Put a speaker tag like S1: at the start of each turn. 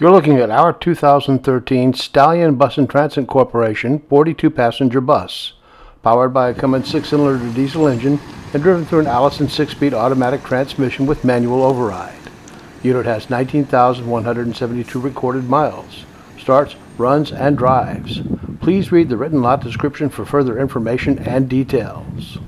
S1: You're looking at our 2013 Stallion Bus and Transit Corporation 42 passenger bus, powered by a Cummins six cylinder diesel engine and driven through an Allison six speed automatic transmission with manual override. Unit has 19,172 recorded miles, starts, runs, and drives. Please read the written lot description for further information and details.